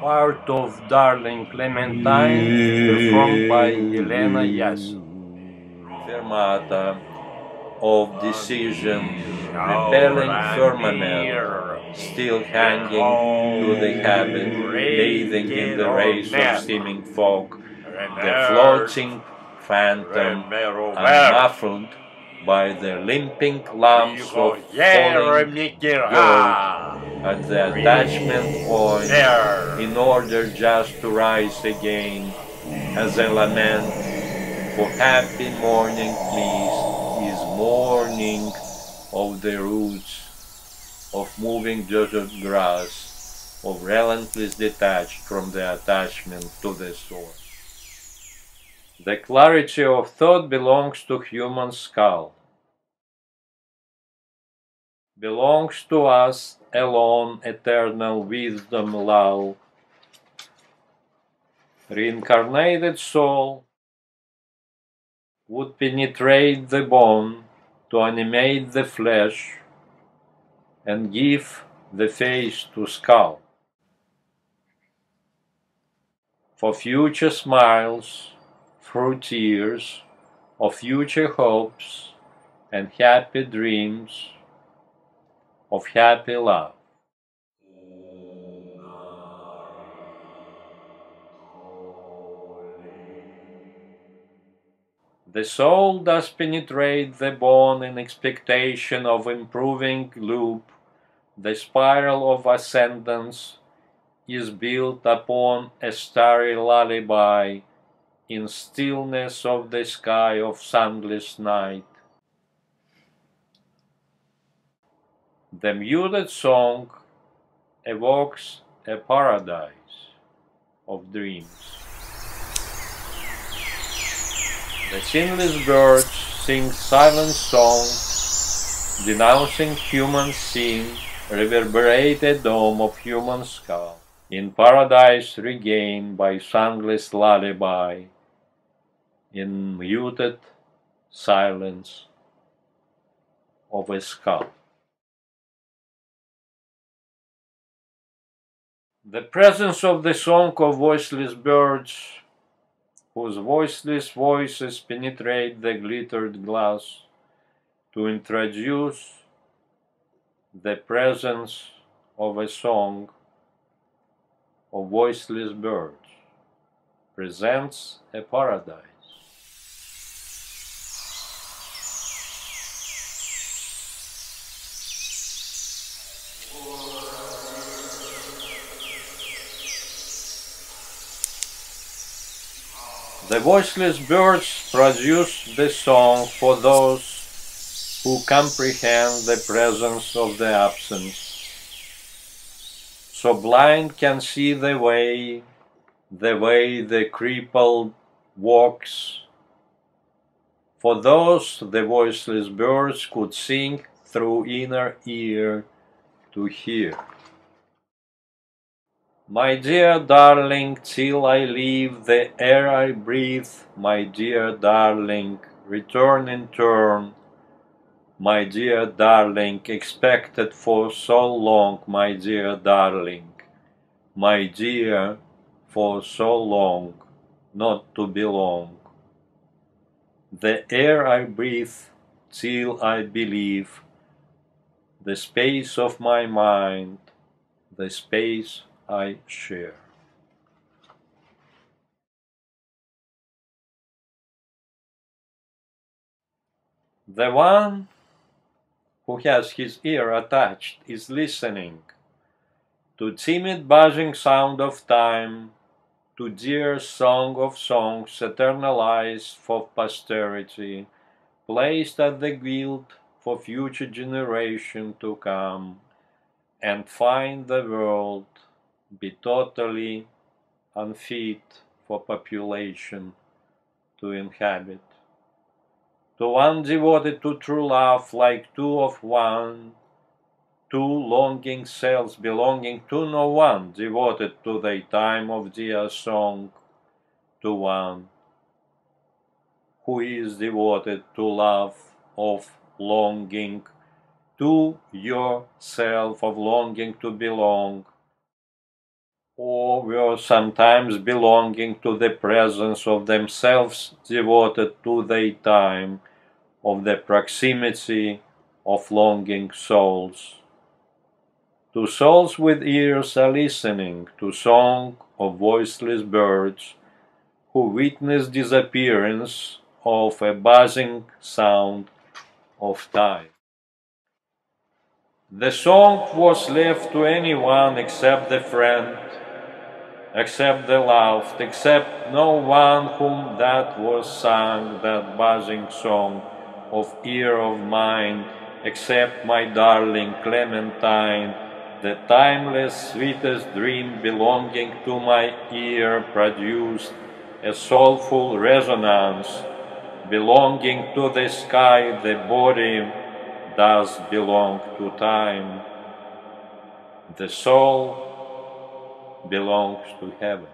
Part of Darling Clementine, performed by Yelena Yasen. Fermata of decision, repelling firmament, still hanging to the oh, cabin, bathing in the rays of steaming fog, the floating phantom, unmuffled by the limping lumps of falling gold at the attachment point in order just to rise again as a lament for happy morning please. Is mourning of the roots of moving desert grass of relentless detached from the attachment to the source. The clarity of thought belongs to human skull belongs to us alone eternal wisdom love. Reincarnated soul would penetrate the bone to animate the flesh and give the face to skull. For future smiles through tears of future hopes and happy dreams of happy love. The soul does penetrate the bone in expectation of improving loop. The spiral of ascendance is built upon a starry lullaby in stillness of the sky of sunless night. The muted song evokes a paradise of dreams. The sinless birds sing silent songs, denouncing human sin, reverberated dome of human skull, in paradise regained by sunless lullaby, in muted silence of a skull. The presence of the song of voiceless birds, whose voiceless voices penetrate the glittered glass, to introduce the presence of a song of voiceless birds, presents a paradise. The voiceless birds produce the song for those who comprehend the presence of the absence. So blind can see the way, the way the crippled walks. For those the voiceless birds could sing through inner ear to hear. My dear darling, till I leave the air I breathe, my dear darling, return in turn. My dear darling, expected for so long, my dear darling, my dear, for so long, not to belong. The air I breathe, till I believe, the space of my mind, the space I share. The one who has his ear attached is listening to timid buzzing sound of time, to dear song of songs eternalized for posterity, placed at the guild for future generation to come, and find the world be totally unfit for population to inhabit. To one devoted to true love, like two of one, two longing selves belonging to no one, devoted to the time of dear song, to one who is devoted to love of longing, to yourself, of longing to belong, or were sometimes belonging to the presence of themselves devoted to their time, of the proximity of longing souls. To souls with ears are listening to song of voiceless birds who witness disappearance of a buzzing sound of time. The song was left to anyone except the friend, except the loved, except no one whom that was sung, that buzzing song of ear of mine, except my darling Clementine, the timeless sweetest dream belonging to my ear produced a soulful resonance belonging to the sky, the body does belong to time. The soul belongs to heaven.